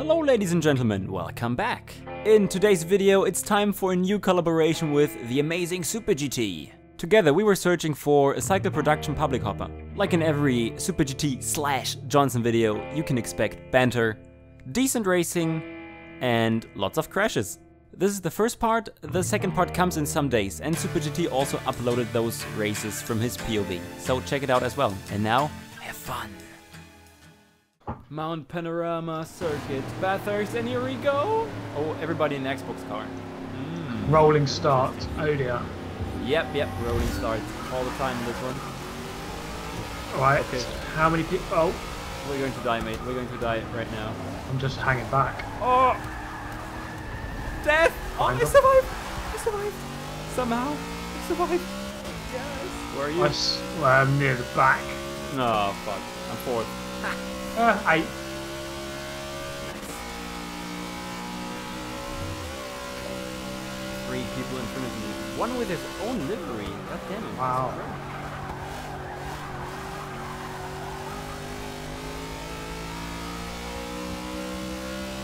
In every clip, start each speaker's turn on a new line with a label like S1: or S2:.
S1: Hello ladies and gentlemen, welcome back. In today's video it's time for a new collaboration with the amazing Super GT. Together we were searching for a cycle production public hopper. Like in every Super GT slash Johnson video, you can expect banter, decent racing, and lots of crashes. This is the first part, the second part comes in some days and Super GT also uploaded those races from his POV, so check it out as well. And now, have fun! Mount Panorama Circuit, Bathurst, and here we go! Oh, everybody in the Xbox car. Mm.
S2: Rolling start. Oh dear.
S1: Yep, yep, rolling start all the time in this one.
S2: Right.
S1: Okay.
S2: How many people? Oh,
S1: We're going to die, mate. We're going to die right now.
S2: I'm just hanging back.
S1: Oh! Death! Oh, I
S2: Kind
S1: survived! I survived! Somehow, I survived! Yes! Where are you?
S2: I s- well, I'm near the back.
S1: No, fuck. I'm fourth.
S2: Uh, eight.
S1: Three people in front of me. One with his own livery. God damn it.
S2: Wow.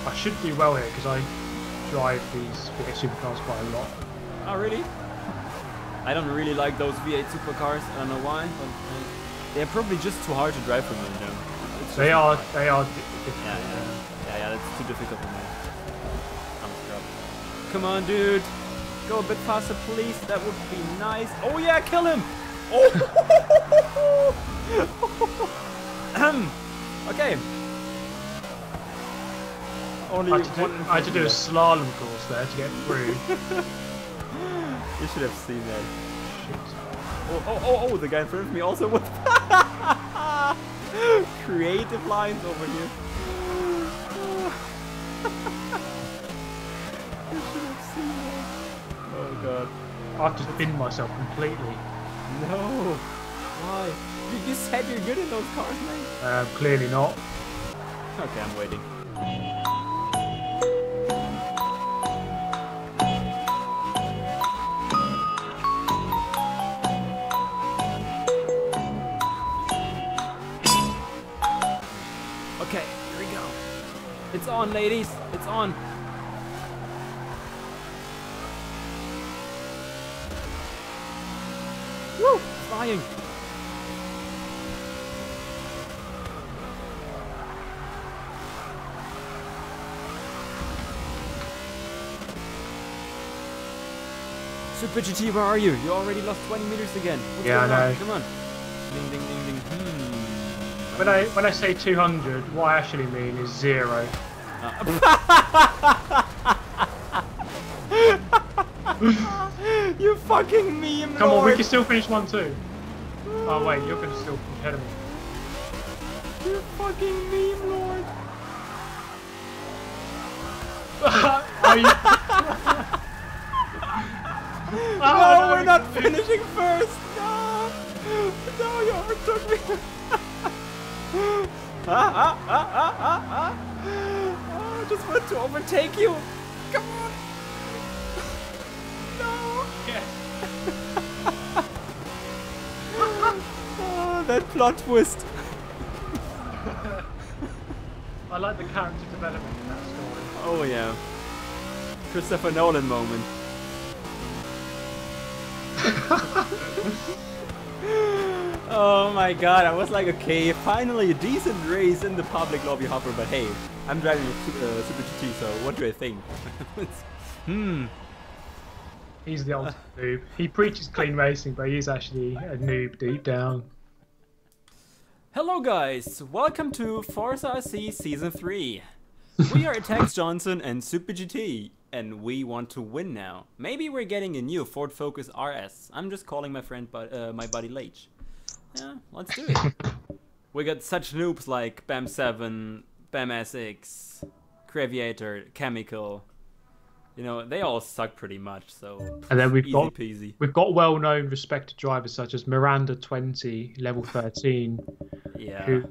S2: I should do well here because I drive these big supercars quite a lot.
S1: Oh, really? I don't really like those V8 supercars. I don't know why, but uh, they're probably just too hard to drive for me, you know. It's
S2: They
S1: just-
S2: are. They are. difficult,
S1: Yeah, yeah. Yeah, yeah, that's too difficult for me. I'm scrub. Come on, dude. Go a bit faster, please. That would be nice. Oh, yeah, kill him. Oh. Ahem. okay. Only
S2: I had, to do. I had to do a slalom course there to get through.
S1: You should have seen that.
S2: Shit.
S1: Oh, oh, oh, oh, the guy in front of me also with creative lines over here. you should have seen that. Oh god.
S2: I've just binned myself completely.
S1: No. Why? You, just said you're good in those cars, mate.
S2: Um, clearly not.
S1: Okay, I'm waiting. Go. It's on, ladies. It's on. Woo! Flying. Super GT, where are you? You already lost 20 meters again. What's
S2: Yeah, I know.
S1: Come on. Ding, ding, ding, ding. Hmm.
S2: When I when I say 200, what I actually mean is zero.
S1: you fucking meme,
S2: Come on, we can still finish one too. Oh wait, you're gonna still finish ahead of me.
S1: You fucking meme, lord.
S2: You?
S1: no,
S2: Oh,
S1: we're not finishing first. No, no, you overtook me. Ah, ah, ah, ah, ah, ah. Oh, I just want to overtake you. Come on. no. Oh, that plot twist.
S2: I like the character development in that story.
S1: Oh yeah. Christopher Nolan moment. oh my god, I was like, okay, finally a decent race in the public lobby hopper, but hey, I'm driving a uh, Super GT, so what do I think? Hmm.
S2: He's the ultimate noob. He preaches clean racing, but he's actually a noob deep down.
S1: Hello guys, welcome to Forza RC Season 3. We are aTTaX Johnson and Super GT, and we want to win now. Maybe we're getting a new Ford Focus RS. I'm just calling my friend, bu- uh, my buddy Lage. Yeah, let's do it. we got such noobs like BAM7, BAM SX, Creviator, Chemical. You know, they all suck pretty much, so
S2: And then we've
S1: easy
S2: got
S1: peasy.
S2: we've got well-known, respected drivers such as Miranda Twenty, level thirteen,
S1: Yeah.
S2: who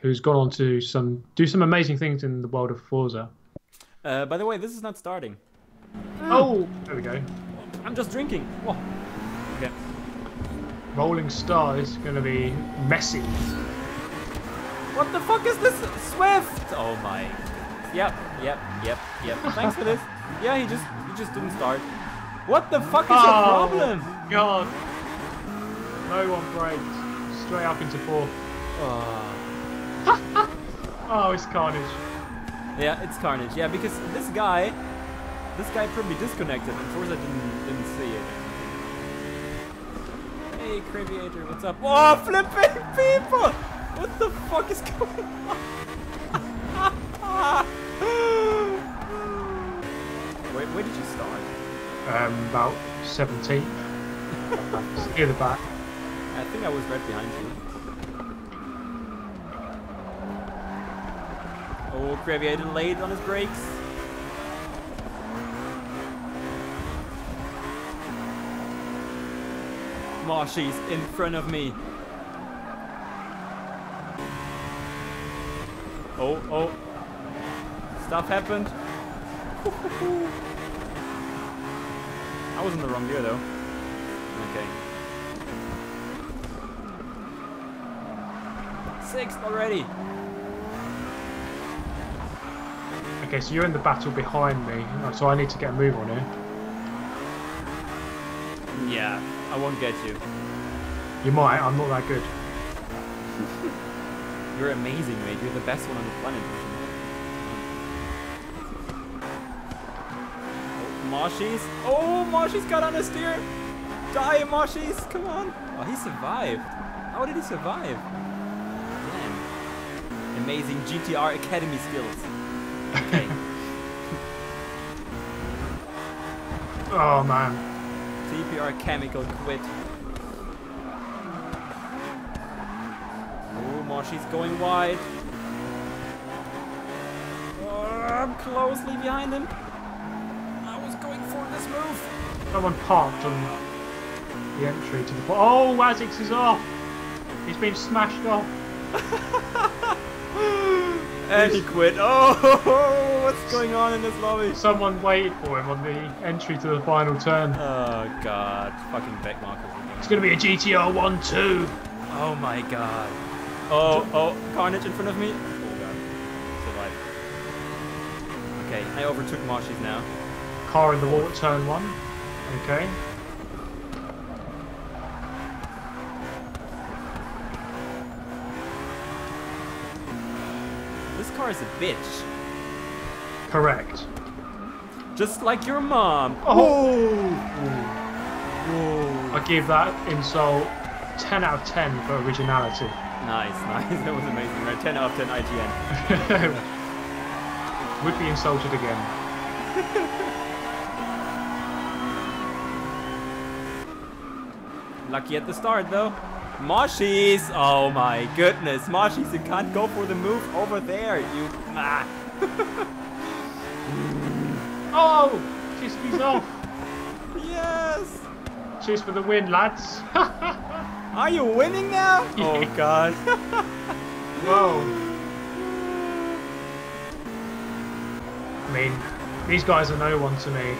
S2: who's gone on to some do some amazing things in the world of Forza.
S1: Uh, by the way, this is not starting.
S2: Oh, there we go.
S1: I'm just drinking. Whoa.
S2: Rolling Star is going to be messy.
S1: What the fuck is this? Swift! Oh my. Yep, yep, yep, yep. Thanks for this. Yeah, he just he just didn't start. What the fuck is your
S2: Oh.
S1: problem?
S2: God. No one breaks. Straight up into fourth.
S1: Oh.
S2: Oh, it's carnage.
S1: Yeah, it's carnage. Yeah, because this guy, this guy probably disconnected, and Forza didn't didn't see it. Hey, Creviator, what's up? Oh, flipping people! What the fuck is going on? Wait, where did you start?
S2: Um, about 17th. Near the back.
S1: I think I was right behind you. Oh, Creviator late on his brakes. Marshy's in front of me. Oh, oh. Stuff happened. I was in the wrong gear though. Okay. Sixth already.
S2: Okay, so you're in the battle behind me, so I need to get a move on here.
S1: Yeah, I won't get you.
S2: You might, I'm not that good.
S1: You're amazing, mate. You're the best one on the planet. Oh, Marshies. Oh, Marshies got on a steer. Die, Marshies. Come on. Oh, he survived. How did he survive? Damn. Amazing GTR Academy skills. Okay.
S2: Oh man.
S1: TPR Chemical quit. Oh, Marshy's going wide. Oh, I'm closely behind him. I was going for this move.
S2: Someone parked on the entry to the. Oh, Wazix is off. He's been smashed off.
S1: And he quit. Oh, what's going on in this lobby?
S2: Someone waited for him on the entry to the final turn.
S1: Oh god, fucking back markers
S2: It's going to be a GTR 1 2.
S1: Oh my god. Oh, oh, Carnage in front of me. Oh god. Okay, I overtook Marshies now.
S2: Car in the water, turn 1. Okay.
S1: Car is a bitch.
S2: Correct.
S1: Just like your mom.
S2: Oh!
S1: Whoa.
S2: I give that insult 10 out of 10 for originality.
S1: Nice, nice. That was amazing. Right, 10 out of 10 IGN.
S2: Would be insulted again.
S1: Lucky at the start though. Marshies! Oh my goodness, Marshies, you can't go for the move over there, you ah.
S2: Oh! Chispy's off.
S1: Yes!
S2: Cheers for the win, lads.
S1: Are you winning now? Oh
S2: Yeah.
S1: god.
S2: Whoa. I mean, these guys are no one to me.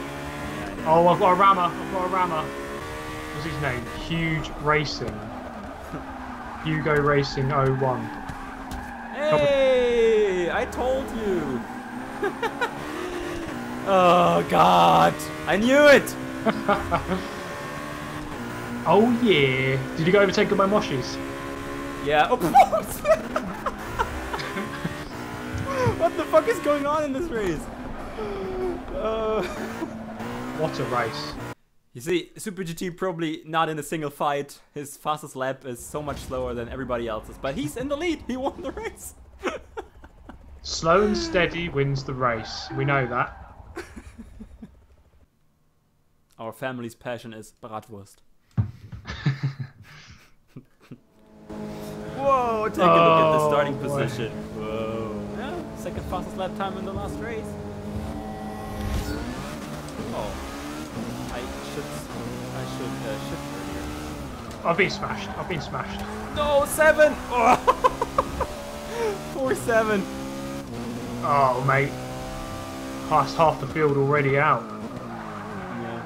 S2: Oh, I've got a rammer. I've got a rammer. What's his name? Huge Racing. Hugo Racing 01.
S1: Hey! I told you! oh god! I knew it!
S2: Oh yeah. Did you go overtake all my moshes?
S1: Yeah. Oh, what the fuck is going on in this race? Uh,
S2: What a race.
S1: You see, Super GT probably not in a single fight. His fastest lap is so much slower than everybody else's, but he's in the lead. He won the race.
S2: Slow and steady wins the race. We know that.
S1: Our family's passion is bratwurst. Whoa! Take a look at the
S2: Oh,
S1: starting
S2: boy.
S1: position. Whoa! Yeah, second fastest lap time in the last race. Oh, uh, shift earlier.
S2: I've been smashed. I've been smashed.
S1: No, seven! Oh. Four seven.
S2: Oh, mate. Past half the field already out.
S1: Yeah.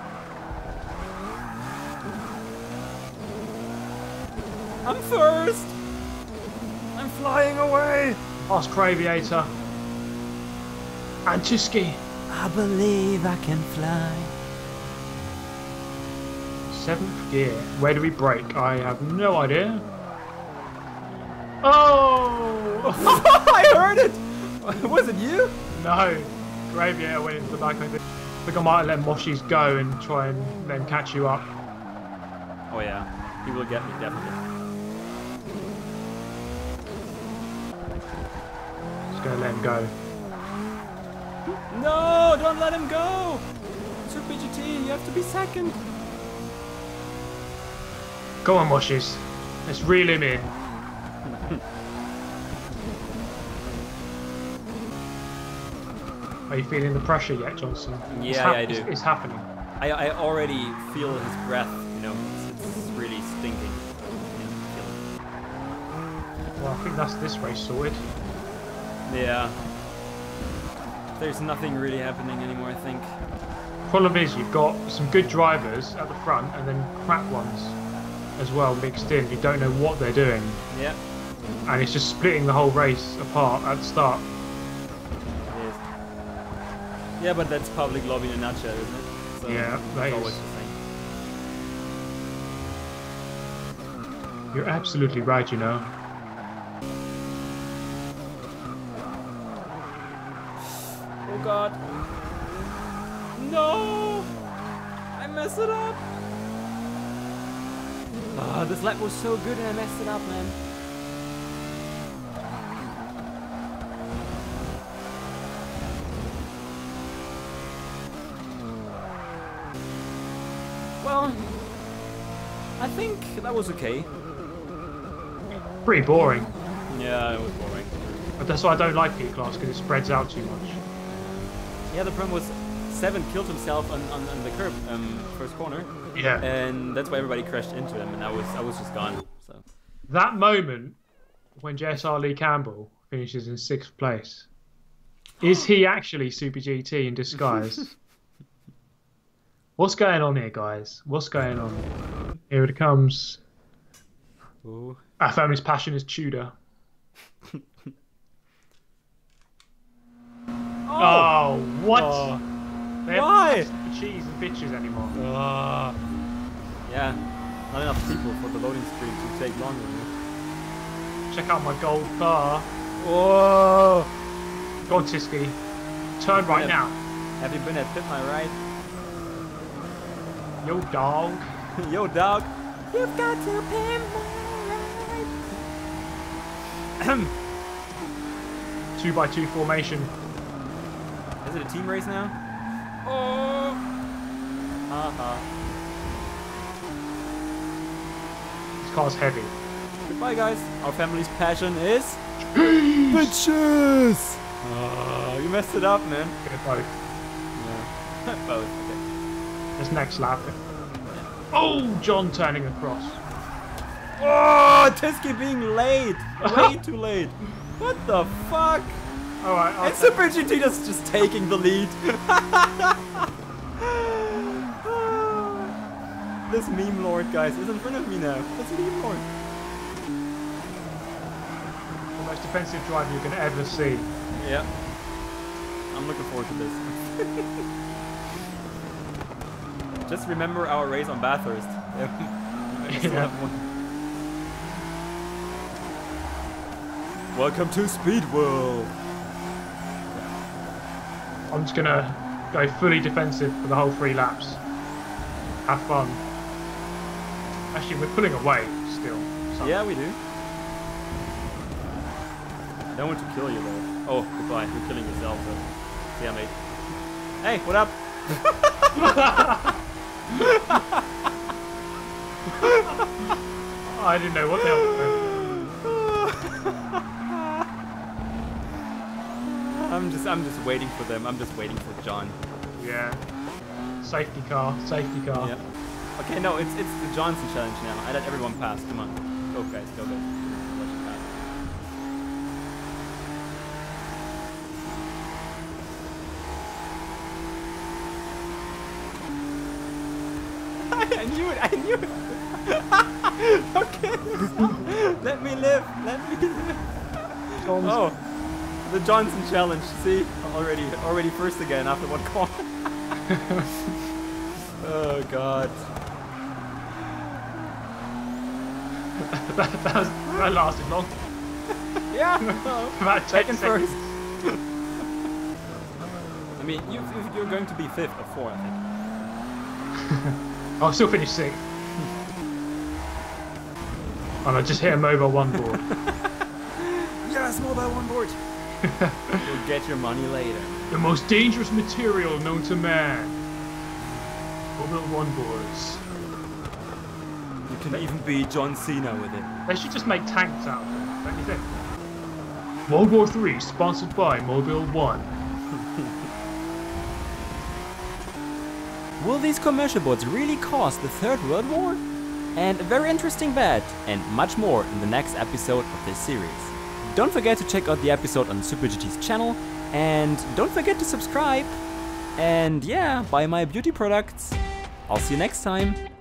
S1: I'm first. I'm flying away.
S2: Past Craviator. And Tusky.
S1: I believe I can fly.
S2: Seventh gear. Where do we brake? I have no idea. Oh!
S1: I heard it! Was it you?
S2: no. Graviator went into the back. I think I think I might let Moshi's go and try and let him catch you up.
S1: Oh yeah, he will get me, definitely.
S2: Just gonna let him go.
S1: No, don't let him go! Super GT, you have to be second.
S2: Go on, Washes. Let's reel him in. Are you feeling the pressure yet, Johnson? It's
S1: Yeah, yeah, I do.
S2: It's, it's happening.
S1: I, I already feel his breath, you know, it's, it's really stinking.
S2: Well, I think that's this race sorted.
S1: yeah. There's nothing really happening anymore, I think.
S2: Problem is, you've got some good drivers at the front and then crap ones as well mixed in. You don't know what they're doing,
S1: Yeah,
S2: and it's just splitting the whole race apart at the start.
S1: it is. Yeah, but that's public lobby in a nutshell, isn't it? So
S2: Yeah, that is.
S1: always the same.
S2: You're absolutely right, you know.
S1: Oh god. No! I messed it up! Ah, this lap was so good and I messed it up, man. Well, I think that was okay.
S2: Pretty boring.
S1: Yeah, it was boring.
S2: But that's why I don't like P class because it spreads out too much.
S1: Yeah, the problem was Seven killed himself on, on, on the curb, um, first corner,
S2: Yeah.
S1: and that's why everybody crashed into him, and I was I was just gone. So
S2: that moment when JSR Lee Campbell finishes in sixth place, is he actually Super GT in disguise? What's going on here, guys? What's going on? Here it comes.
S1: Ooh.
S2: Our family's passion is Tudor. Oh, what?
S1: Oh.
S2: They haven't
S1: Why?
S2: for cheese and bitches anymore.
S1: Ah. Yeah, not enough people for the loading screen to take longer. you?
S2: Check out my gold car.
S1: Whoa!
S2: Go on, Tisky. Turn right
S1: Yeah.
S2: now.
S1: Have you been at Pimp My Ride?
S2: Yo, dog.
S1: Yo, dog. You've got to pimp my ride.
S2: Two by two formation.
S1: Is it a team race now? Oh! Haha.
S2: This car's heavy.
S1: Goodbye, guys. Our family's passion is bitches. Ah, you messed it up, man.
S2: Both.
S1: Yeah. Both. Okay.
S2: This next lap. Oh, John turning across.
S1: Oh, Tisky being late. Way too late. What the fuck?
S2: All right.
S1: And Super GT just just taking the lead. this meme lord, guys, is in front of me now. That's a meme lord.
S2: the most defensive driver you can ever see.
S1: Yeah. I'm looking forward to this. Just remember our race on Bathurst. We still
S2: Yeah.
S1: have one. Welcome to Speed World.
S2: I'm just gonna go fully defensive for the whole three laps. Have fun. Actually, we're pulling away still.
S1: Yeah, we do. I don't want to kill you though. Oh, goodbye. You're killing yourself. See ya, mate. Hey, what up?
S2: I didn't know what the hell.
S1: I'm just, waiting for them. I'm just waiting for John.
S2: Yeah. Safety car. Safety car.
S1: Yeah. Okay, no, it's it's the Johnson challenge now. I let everyone pass. Come on, go guys, go guys. Let you pass. I knew it. I knew it. okay. let me live. Let me live. Oh. The Johnson challenge. See, already, already first again after one corner. oh God.
S2: that, that, was, that lasted long.
S1: Yeah.
S2: About 10
S1: Second
S2: seconds.
S1: first. I mean, you, you- you're going to be fifth or fourth, I think.
S2: I'll still finish sixth. And I just hit a Mobil One board.
S1: Yes, Mobil One board. You'll get your money later.
S2: the most dangerous material known to man. Mobil One boys.
S1: You can even beat John Cena with it.
S2: They should just make tanks out of it, don't you think? World War 3, sponsored by Mobil One.
S1: Will these commercial boards really cause the Third World War? And a very interesting bet, and much more in the next episode of this series. Don't forget to check out the episode on Super GT's channel, and don't forget to subscribe. And yeah, buy my beauty products. I'll see you next time.